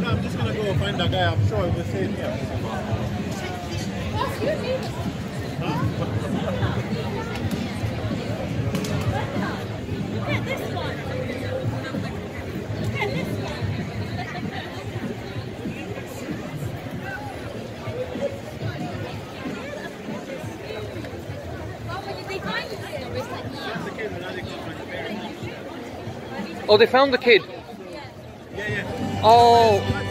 know, I'm just gonna go find that guy. I'm sure he'll be saying here. Oh, they found the kid. Yeah, yeah. Oh,